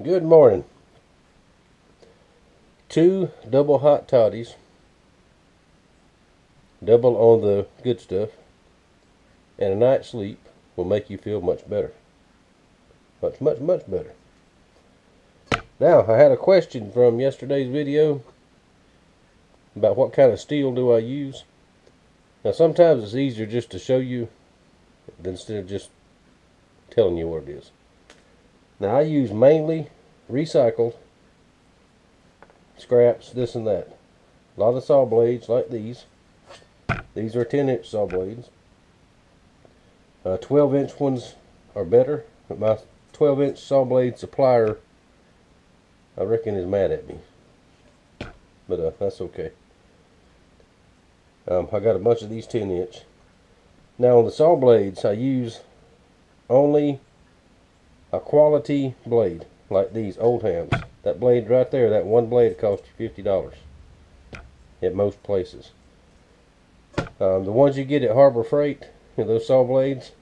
Good morning. Two double hot toddies, double on the good stuff, and a night's sleep will make you feel much better. Much, much, much better. Now, I had a question from yesterday's video about what kind of steel do I use. Now, sometimes it's easier just to show you instead of just telling you what it is. Now, I use mainly recycled scraps, this and that. A lot of saw blades like these. These are 10 inch saw blades. Uh, 12 inch ones are better, but my 12 inch saw blade supplier, I reckon, is mad at me. But uh, that's okay. Um, I got a bunch of these 10 inch. Now on the saw blades, I use only a quality blade like these Oldhams. That blade right there, that one blade cost you $50 at most places. Um, the ones you get at Harbor Freight, you know, those saw blades,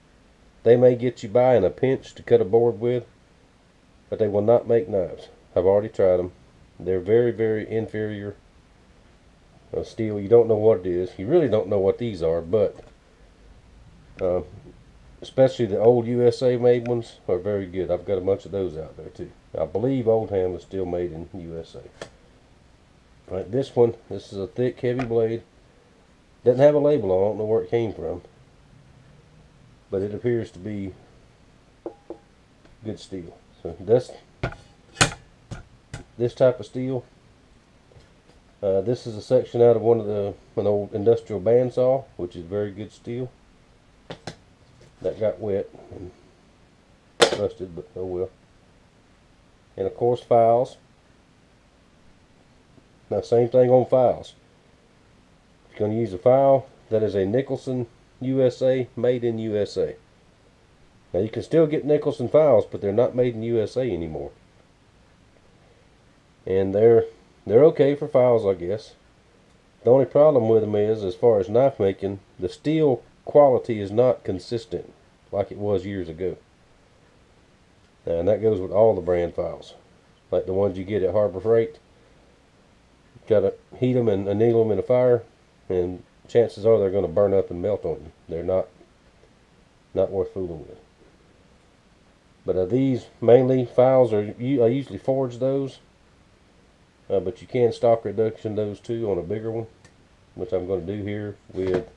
they may get you by in a pinch to cut a board with, but they will not make knives. I've already tried them. They're very, very inferior uh, steel. You don't know what it is. You really don't know what these are, but uh, especially the old USA made ones are very good. I've got a bunch of those out there too. I believe Oldham is still made in USA. All right, this one, this is a thick, heavy blade. Doesn't have a label on. I don't know where it came from, but it appears to be good steel. So this this type of steel. Uh, this is a section out of one of the an old industrial bandsaw, which is very good steel that got wet and rusted, but oh well. And of course files. Now same thing on files. You're going to use a file, that is a Nicholson USA, made in USA. Now you can still get Nicholson files, but they're not made in USA anymore. And they're they're okay for files, I guess. The only problem with them is, as far as knife making, the steel quality is not consistent like it was years ago. And that goes with all the brand files, like the ones you get at Harbor Freight. Got to heat them and anneal them in a fire, and chances are they're going to burn up and melt on you. They're not not worth fooling with. But uh, these mainly files are you I usually forge those, uh, but you can stock reduction those too on a bigger one, which I'm going to do here with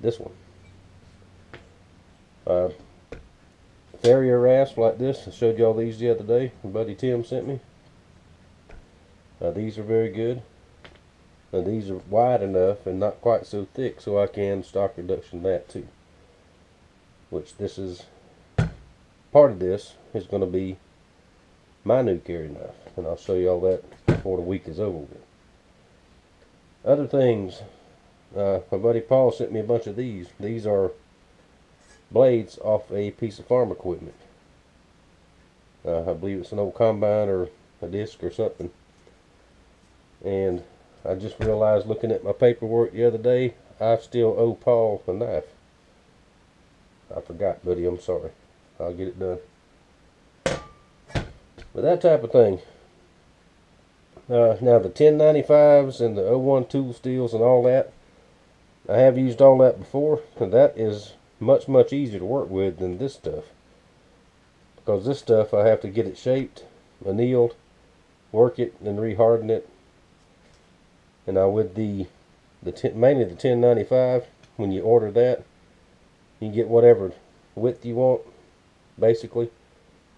this one. Uh, Farrier rasp like this. I showed y'all these the other day. My buddy Tim sent me. Uh, these are very good. And these are wide enough and not quite so thick so I can stock reduction that too. Which this is, part of this is going to be my new carry knife. And I'll show y'all that before the week is over with. Other things, uh, my buddy Paul sent me a bunch of these. These are blades off a piece of farm equipment. Uh, I believe it's an old combine or a disc or something. And I just realized looking at my paperwork the other day, I still owe Paul a knife. I forgot, buddy. I'm sorry. I'll get it done. But that type of thing. Uh, now the 1095s and the O1 tool steels and all that, I have used all that before, and that is much, much easier to work with than this stuff. Because this stuff, I have to get it shaped, annealed, work it, and reharden it. And now with the, the ten, mainly the 1095, when you order that, you get whatever width you want, basically.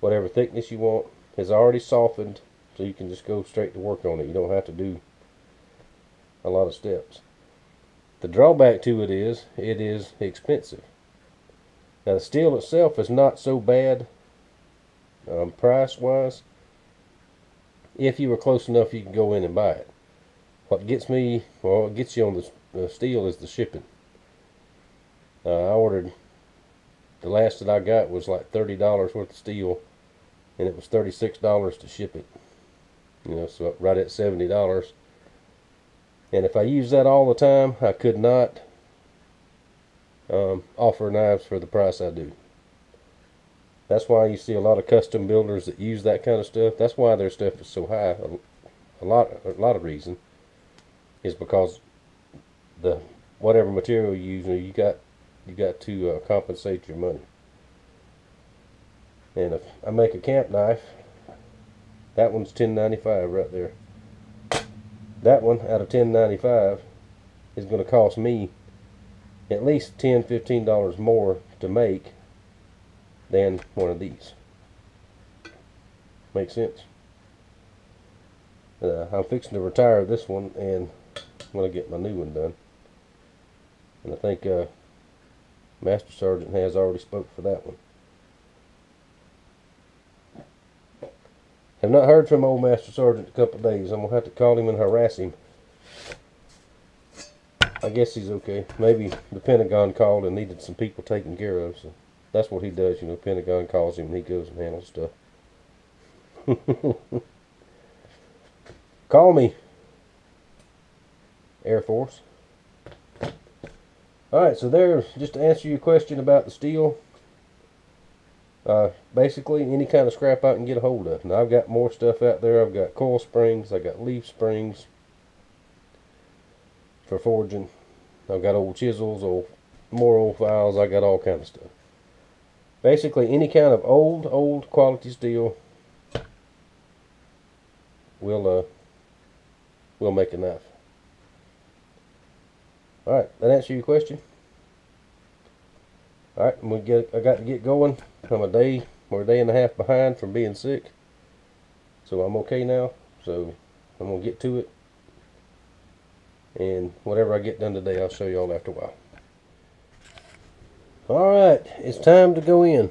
Whatever thickness you want. It's already softened, so you can just go straight to work on it. You don't have to do a lot of steps. The drawback to it is, it is expensive. Now the steel itself is not so bad um, price wise. If you were close enough you can go in and buy it. What gets me, well what gets you on the uh, steel is the shipping. Uh, I ordered, the last that I got was like $30 worth of steel and it was $36 to ship it. You know, so right at $70. And if I use that all the time, I could not um, offer knives for the price I do. That's why you see a lot of custom builders that use that kind of stuff. That's why their stuff is so high. A, a lot, a lot of reason is because the whatever material you use, you got you got to uh, compensate your money. And if I make a camp knife, that one's ten ninety five right there. That one out of ten ninety five is going to cost me at least 10 15 dollars more to make than one of these. makes sense? Uh, I'm fixing to retire this one and I'm going to get my new one done. And I think uh, Master Sergeant has already spoke for that one. Have not heard from old Master Sergeant a couple days. I'm going to have to call him and harass him. I guess he's okay. Maybe the Pentagon called and needed some people taken care of. So that's what he does. You know, Pentagon calls him and he goes and handles stuff. Call me, Air Force. Alright, so there, just to answer your question about the steel, uh, basically any kind of scrap I can get a hold of. Now I've got more stuff out there. I've got coil springs, I've got leaf springs for forging. I've got old chisels, old more old files, I got all kind of stuff. Basically any kind of old, old quality steel will uh will make a knife. Alright, that answer your question? Alright, we get I got to get going. I'm a day or a day and a half behind from being sick. So I'm okay now. So I'm gonna get to it. And whatever I get done today I'll show y'all after a while. Alright, it's time to go in.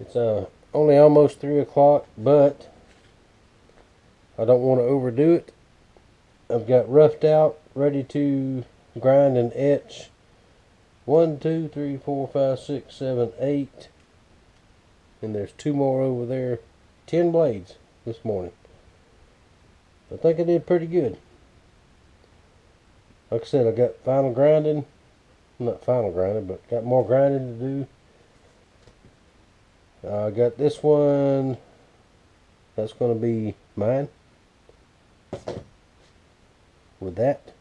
It's uh only almost three o'clock, but I don't want to overdo it. I've got roughed out, ready to grind and etch. One, two, three, four, five, six, seven, eight. And there's two more over there. Ten blades this morning. I think I did pretty good. Like I said, I got final grinding. Not final grinding, but got more grinding to do. I got this one. That's going to be mine with that.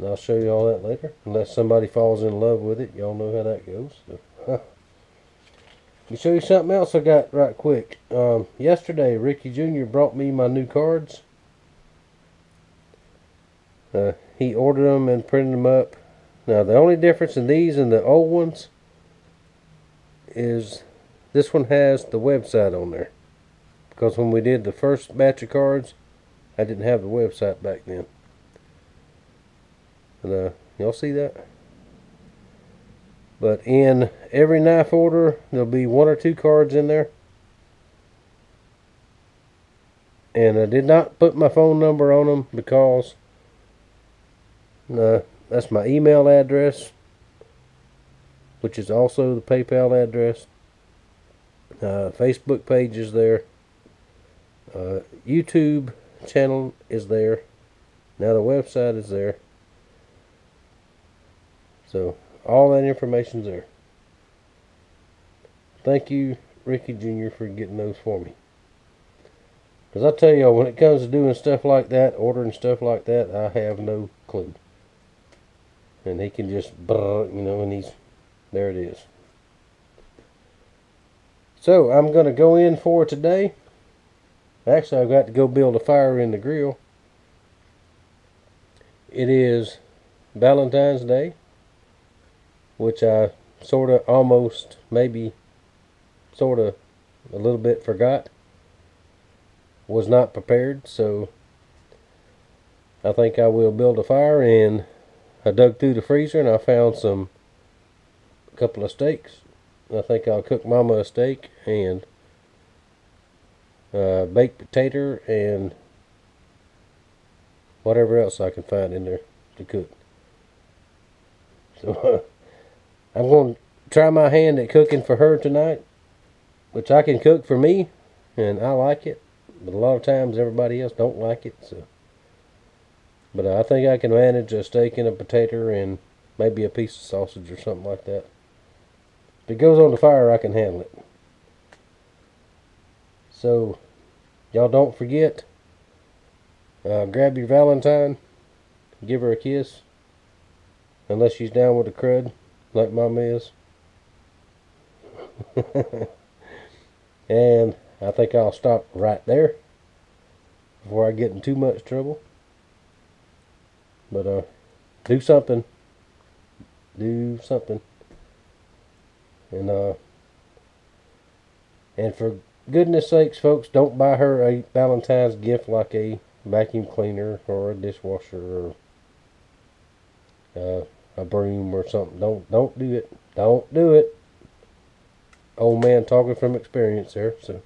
And I'll show you all that later. Unless somebody falls in love with it. Y'all know how that goes. So, Let me show you something else I got right quick. Um, yesterday, Ricky Jr. brought me my new cards. Uh, he ordered them and printed them up. Now, the only difference in these and the old ones is this one has the website on there. Because when we did the first batch of cards, I didn't have the website back then. And, uh, y'all see that? But in every knife order, there'll be one or two cards in there. And I did not put my phone number on them because uh, that's my email address, which is also the PayPal address. Uh, Facebook page is there. Uh, YouTube channel is there. Now the website is there. So all that information's there. Thank you, Ricky Jr., for getting those for me. Because I tell y'all, when it comes to doing stuff like that, ordering stuff like that, I have no clue. And he can just, you know, and he's, there it is. So I'm going to go in for today. Actually, I've got to go build a fire in the grill. It is Valentine's Day, which I sort of almost, maybe, sort of, a little bit forgot. Was not prepared, so I think I will build a fire and I dug through the freezer and I found some, a couple of steaks. I think I'll cook Mama a steak and uh, baked potato and whatever else I can find in there to cook. So I'm going to try my hand at cooking for her tonight, which I can cook for me, and I like it. But a lot of times everybody else don't like it. So, but I think I can manage a steak and a potato and maybe a piece of sausage or something like that. If it goes on the fire, I can handle it. So, y'all don't forget. Uh, grab your Valentine, give her a kiss. Unless she's down with the crud, like Mom is. and I think I'll stop right there before I get in too much trouble. But uh, do something. Do something. And uh, and for goodness sakes, folks, don't buy her a Valentine's gift like a vacuum cleaner or a dishwasher or uh, a broom or something. Don't don't do it. Don't do it. Old man talking from experience there. So.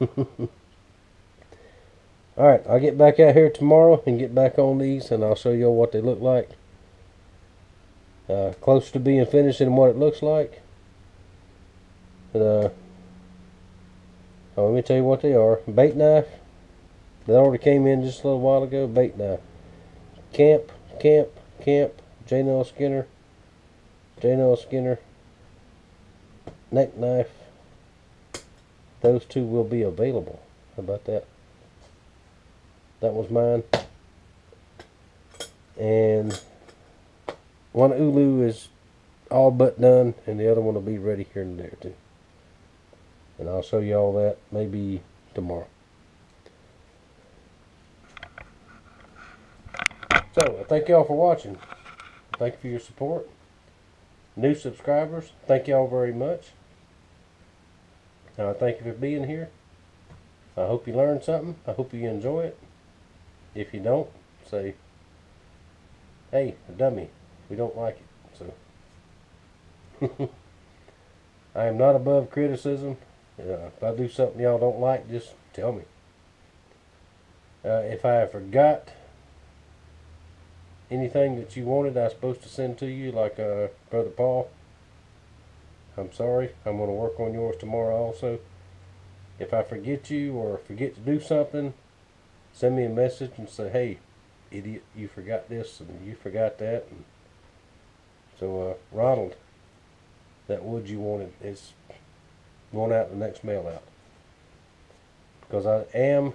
All right, I'll get back out here tomorrow and get back on these, and I'll show you what they look like. Uh, close to being finished and what it looks like. But, uh, oh, let me tell you what they are. Bait knife. That already came in just a little while ago. Bait knife. Camp, camp, camp. J. Skinner. J. Skinner. Neck knife. Those two will be available. How about that? That was mine. And one Ulu is all but done, and the other one will be ready here and there too. And I'll show you all that maybe tomorrow. So, thank y'all for watching. Thank you for your support. New subscribers, thank y'all very much. Uh, thank you for being here. I hope you learned something. I hope you enjoy it. If you don't, say, hey, dummy, we don't like it. So, I am not above criticism. Uh, if I do something y'all don't like, just tell me. Uh, if I forgot anything that you wanted I was supposed to send to you, like uh, Brother Paul, I'm sorry. I'm going to work on yours tomorrow also. If I forget you or forget to do something, send me a message and say, hey, idiot, you forgot this and you forgot that. And so, uh, Ronald, that wood you wanted is going out the next mail out. Because I am,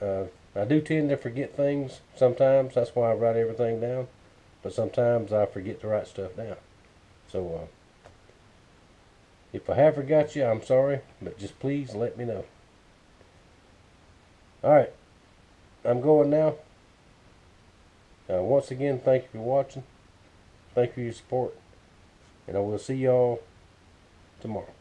uh, I do tend to forget things sometimes. That's why I write everything down. But sometimes I forget to write stuff down. So, uh, if I have forgot you, I'm sorry. But just please let me know. Alright. I'm going now. Uh, once again, thank you for watching. Thank you for your support. And I will see y'all tomorrow.